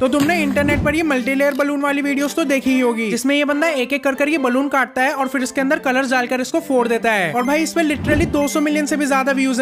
तो तुमने इंटरनेट पर ये मल्टीलेयर बलून वाली वीडियोस तो देखी ही होगी, जिसमें ये बंदा एक एक कर कर ये बलून काटता है और फिर इसके अंदर कलर्स डालकर इसको फोड़ देता है। और भाई इस पर लिटरली 200 मिलियन से भी ज़्यादा व्यूज़